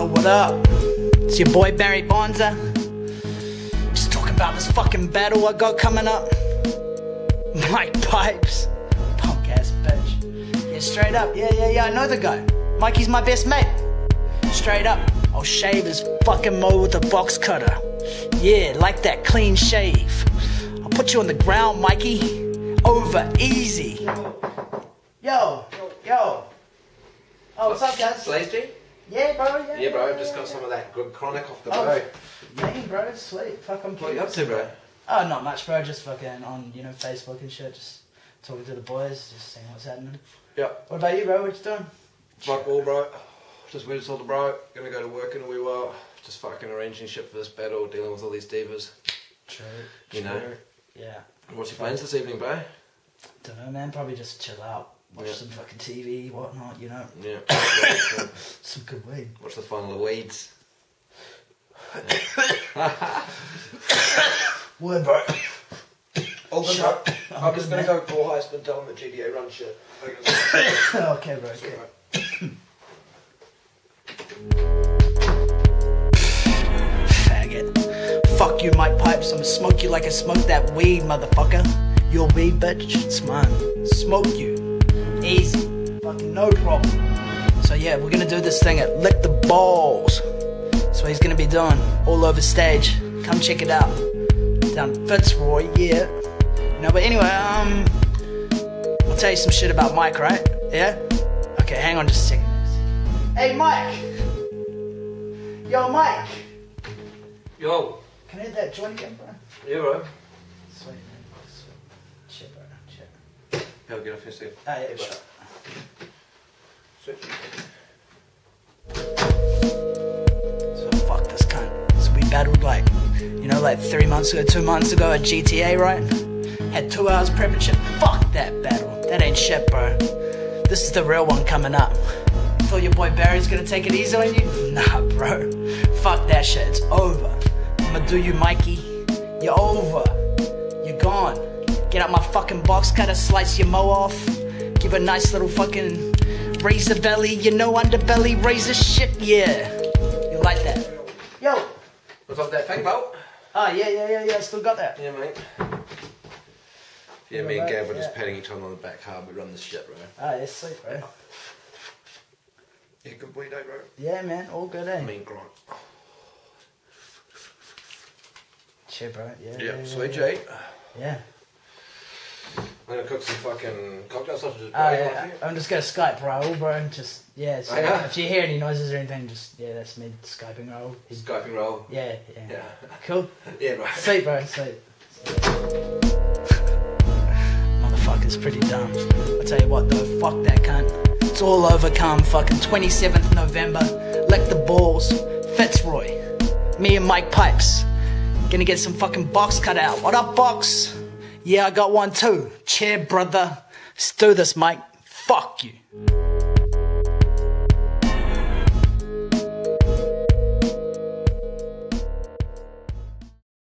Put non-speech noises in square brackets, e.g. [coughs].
Yo, what up? It's your boy Barry Bonza. Just talking about this fucking battle I got coming up. Mike Pipes. Punk ass bitch. Yeah, straight up. Yeah, yeah, yeah, I know the guy. Mikey's my best mate. Straight up. I'll shave his fucking mo with a box cutter. Yeah, like that clean shave. I'll put you on the ground, Mikey. Over, easy. Yo, yo. Oh, what's up, guys? Slazy? Yeah, bro. Yeah, Yeah, bro, I've just got some of that good chronic off the Oh, bow. Yeah, bro, sweet. Fuck, I'm What are you up to, bro? Oh, not much, bro. Just fucking on, you know, Facebook and shit. Just talking to the boys, just seeing what's happening. Yeah. What about you, bro? What you doing? Fuck all, bro. Just waited till the bro. Gonna go to work in a wee while. Just fucking arranging shit for this battle, dealing with all these divas. True. You know. Yeah. What's your plans this evening, bro? Don't know, man. Probably just chill out, watch Yeah. some fucking TV, whatnot. You know, Yeah. [coughs] some good weed. Watch the final of Weeds. [coughs] Word, bro. All good, Shut- I'm I'm just just gonna gonna go call Heisman, tell him that GDA run shit. [coughs] okay, bro. Okay. Faggot. Fuck you, Mike Pipes. I'ma smoke you like I smoke that weed, motherfucker. Your weed, bitch. It's mine. Smoke you. Easy. Fucking no problem. So yeah, we're gonna do this thing at Lick the Balls. That's what he's gonna be doing all over stage. Come check it out. Down Fitzroy, yeah. No, but anyway, um, I'll tell you some shit about Mike, right? Yeah? Okay, hang on just a second. Hey, Mike! Yo, Mike! Yo. Can I hit that joint again, bro? Yeah, bro. Sweet, man. Sweet. Shit, bro. Shit. Yo, get off your seat. Ah, yeah, Hey, bro. sure. Switch. So fuck this cunt. So we battled like, you know, like three months ago, two months ago at GTA, right? Had two hours prep and shit. Fuck that battle. That ain't shit, bro. This is the real one coming up. You thought your boy Barry's gonna take it easy on you? Nah, bro. Fuck that shit. It's over. I'ma do you, Mikey. You're over. Get out my fucking box cutter, slice your mo off. Give a nice little fucking razor belly, you know, underbelly, razor shit, yeah. You like that? Yo. What's up that thing, bro? Oh, yeah, yeah, yeah, yeah, I still got that. Yeah, mate. Yeah, me and Gav are just patting each other on the back hard. We run this shit, bro. Ah, yeah, sweet, bro. Yeah, good weed, eh, bro? Yeah, man, all good, eh? I mean, grind. Cheer, bro. Yeah, Yeah, yeah, sweet yeah, J. Yeah. I'm gonna cook some fucking cocktail sausages. Oh, yeah. want a few? I'm just gonna Skype Raul, bro. Just, yeah. So Oh, yeah? If you hear any noises or anything, just, yeah, that's me Skyping Raul. He's, Skyping roll. yeah, yeah, Yeah. Cool. [laughs] Yeah, bro. Sweet, bro, sweet. [laughs] Motherfucker's pretty dumb. I tell you what, though, fuck that cunt. It's all over come fucking 27th November. Lick the balls. Fitzroy. Me and Mike Pipes. Gonna get some fucking box cut out. What up, box? Yeah, I got one too. Cheer, brother. Let's do this, Mike. Fuck you.